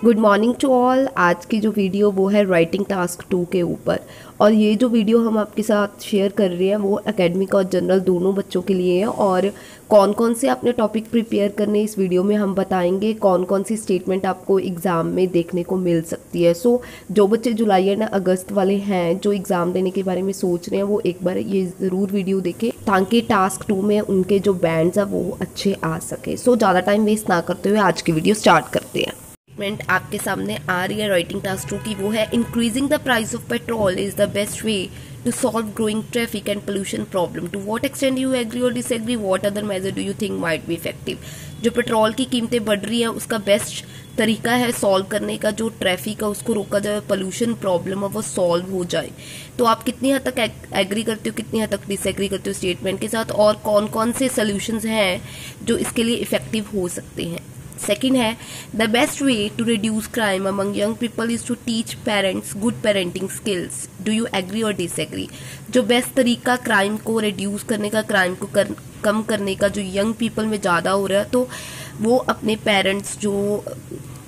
Good morning to all आज की जो वीडियो वो है राइटिंग टास्क टू के ऊपर। और ये जो वीडियो हम आपके साथ शेयर कर रहे हैं वो एकेडमिक और जनरल दोनों बच्चों के लिए है। और कौन कौन से अपने टॉपिक प्रिपेयर करने इस वीडियो में हम बताएँगे कौन कौन सी स्टेटमेंट आपको एग्ज़ाम में देखने को मिल सकती है। सो so, जो बच्चे जुलाई एंड अगस्त वाले हैं जो एग्ज़ाम देने के बारे में सोच रहे हैं वो एक बार ये ज़रूर वीडियो देखें ताकि टास्क टू में उनके जो बैंड्स हैं वो अच्छे आ सके। सो so, ज़्यादा टाइम वेस्ट ना करते हुए आज की वीडियो स्टार्ट करते हैं। स्टेटमेंट आपके सामने आ रही है राइटिंग टास्क टू की, वो है increasing the price of petrol is the best way to solve growing traffic and pollution problem to what extent you agree और disagree what other measure do you think might be effective जो petrol की कीमतें बढ़ रही हैं, उसका best तरीका है सॉल्व करने का, जो ट्रैफ़िक है, उसको रोका जाए पोल्यूशन प्रॉब्लम है, वो सॉल्व हो जाए। तो आप कितनी हद तक एग्री करते हो, कितनी हद तक डिसएग्री करते हो स्टेटमेंट के साथ? और कौन कौन से सोल्यूशन हैं जो इसके लिए इफ़ेक्टिव हो सकते हैं? सेकेंड है the best way to reduce crime among young people is to teach parents good parenting skills do you agree और डिसएग्री जो बेस्ट तरीका क्राइम को रिड्यूस करने का क्राइम को कर, कम करने का जो यंग पीपल में ज़्यादा हो रहा है तो वो अपने पेरेंट्स जो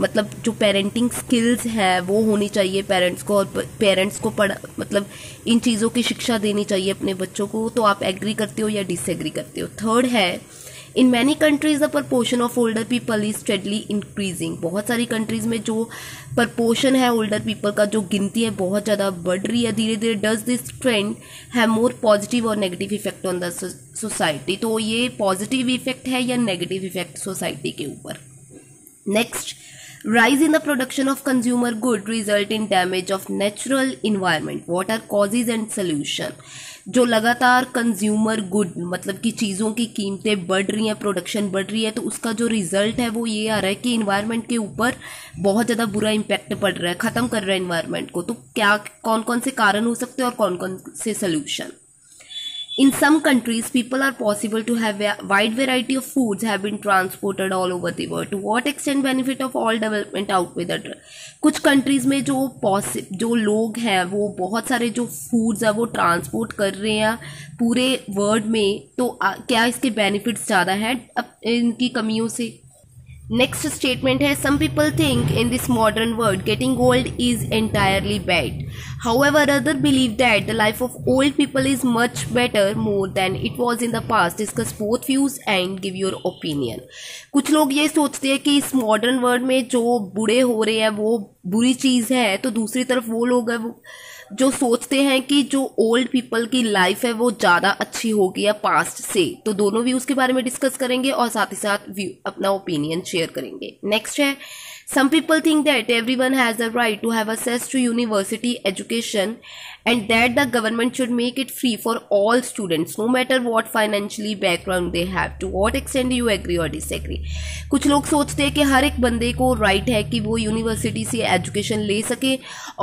मतलब जो पेरेंटिंग स्किल्स है वो होनी चाहिए पेरेंट्स को और पेरेंट्स को पढ़ मतलब इन चीज़ों की शिक्षा देनी चाहिए अपने बच्चों को तो आप एग्री करते हो या डिसएग्री करते हो? थर्ड है in many countries the proportion of older people is steadily increasing बहुत सारी कंट्रीज़ में जो प्रपोर्शन है ओल्डर पीपल का, जो गिनती है, बहुत ज़्यादा बढ़ रही है। धीरे धीरे डज दिस ट्रेंड है मोर पॉजिटिव और negative effect on the society तो ये पॉजिटिव इफ़ेक्ट है या नेगेटिव इफ़ेक्ट सोसाइटी के ऊपर? Next rise in the production of consumer good result in damage of natural environment. What are causes and solution? जो लगातार consumer good मतलब कि चीज़ों की कीमतें बढ़ रही हैं प्रोडक्शन बढ़ रही है तो उसका जो रिज़ल्ट है वो ये आ रहा है कि इन्वायरमेंट के ऊपर बहुत ज़्यादा बुरा इम्पैक्ट पड़ रहा है, ख़त्म कर रहा है इन्वायरमेंट को। तो क्या कौन कौन से कारण हो सकते हैं और कौन कौन से solution In some countries, people are possible to have a wide variety of foods have been transported all over the world. To what extent benefit of all development outweigh the कुछ कंट्रीज़ में जो पॉसि जो लोग हैं वो बहुत सारे जो फूड्स है वो ट्रांसपोर्ट कर रहे हैं पूरे वर्ल्ड में तो आ, क्या इसके बेनिफिट्स ज़्यादा हैं इनकी कमियों से नेक्स्ट स्टेटमेंट है some people think in this modern world getting old is entirely bad however other believe that the life of old people is much better more than it was in the past discuss both views and give your opinion कुछ लोग ये सोचते हैं कि इस modern world में जो बूढ़े हो रहे हैं, वो बुरी चीज़ है तो दूसरी तरफ़ वो लोग है, वो जो सोचते हैं कि जो ओल्ड पीपल की लाइफ है, वो ज़्यादा अच्छी होगी या पास्ट से। तो दोनों व्यूज़ के बारे में डिस्कस करेंगे और साथ ही साथ व्यू अपना ओपिनियन शेयर करेंगे। नेक्स्ट है Some people think that everyone has a right to have access to university education and that the government should make it free for all students no matter what financially background they have. To what extent do you agree or disagree? कुछ लोग सोचते हैं कि हर एक बंदे को right है कि वो यूनिवर्सिटी से एजुकेशन ले सके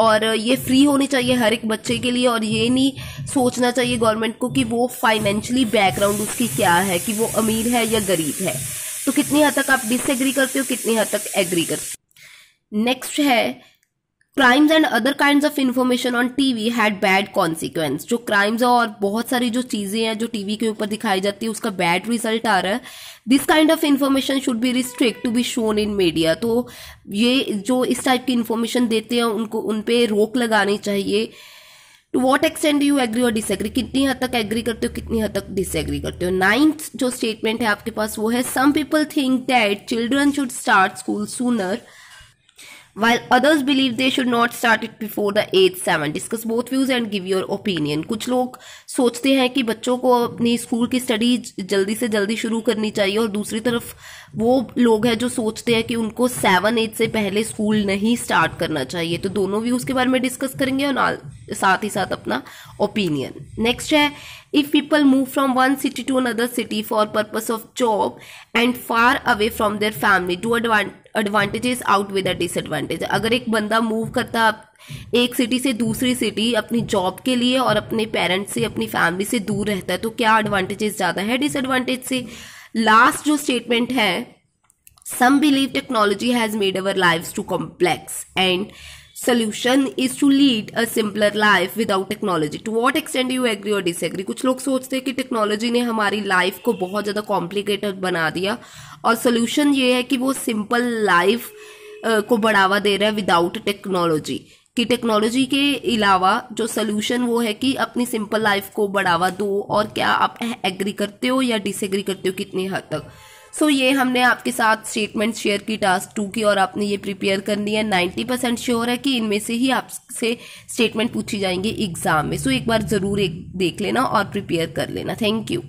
और ये फ्री होनी चाहिए हर एक बच्चे के लिए और ये नहीं सोचना चाहिए गवर्नमेंट को कि वो फाइनेंशियली बैकग्राउंड उसकी क्या है कि वो अमीर है या गरीब है तो कितनी हद तक आप डिसएग्री करते हो, कितनी हद तक एग्री करते हो? नेक्स्ट है crimes and other kind of information on TV had bad consequence जो क्राइम्स और बहुत सारी जो चीज़ें हैं जो टीवी के ऊपर दिखाई जाती है, उसका बैड रिज़ल्ट आ रहा है। This kind of information should be restrict to be shown in media तो ये जो इस टाइप की इन्फॉर्मेशन देते हैं, उनको, उन पर रोक लगानी चाहिए। To what extent you agree और डिसएग्री कितनी हद तक एग्री करते हो, कितनी हद तक डिसएग्री करते हो? नाइन्थ जो स्टेटमेंट है आपके पास, वो है some people think that children should start school sooner while others believe they should not start it before the age seven discuss both views and give your opinion. कुछ लोग सोचते हैं कि बच्चों को अपनी स्कूल की स्टडी जल्दी से जल्दी शुरू करनी चाहिए, और दूसरी तरफ़ वो लोग हैं जो सोचते हैं कि उनको सेवन एज से पहले स्कूल नहीं स्टार्ट करना चाहिए। तो दोनों व्यूज़ के बारे में डिस्कस करेंगे और साथ ही साथ अपना ओपिनियन नेक्स्ट है if people move from one city to another city for purpose of job and far away from their family to advantages outweigh disadvantage अगर एक बंदा मूव करता एक सिटी से दूसरी सिटी अपनी जॉब के लिए और अपने पेरेंट्स से, अपनी फैमिली से दूर रहता है तो क्या एडवांटेजेस ज़्यादा है डिसएडवांटेज से? लास्ट जो स्टेटमेंट है some believe technology has made our lives too complex and solution is to lead a simpler life without technology. To what extent you agree or disagree? कुछ लोग सोचते हैं कि टेक्नोलॉजी ने हमारी लाइफ को बहुत ज़्यादा कॉम्प्लिकेटेड बना दिया और सोल्यूशन ये है कि वो सिंपल लाइफ को बढ़ावा दे रहा है विदाउट टेक्नोलॉजी कि टेक्नोलॉजी के अलावा जो सोल्यूशन वो है कि अपनी सिंपल लाइफ को बढ़ावा दो और क्या आप एग्री करते हो या डिसएग्री करते हो कितनी हद तक? सो so, ये हमने आपके साथ स्टेटमेंट शेयर की टास्क टू की और आपने ये प्रिपेयर करनी है नाइन्टी परसेंट श्योर है कि इनमें से ही आपसे स्टेटमेंट पूछी जाएँगे एग्ज़ाम में। सो so, एक बार ज़रूर एक देख लेना और प्रिपेयर कर लेना। Thank you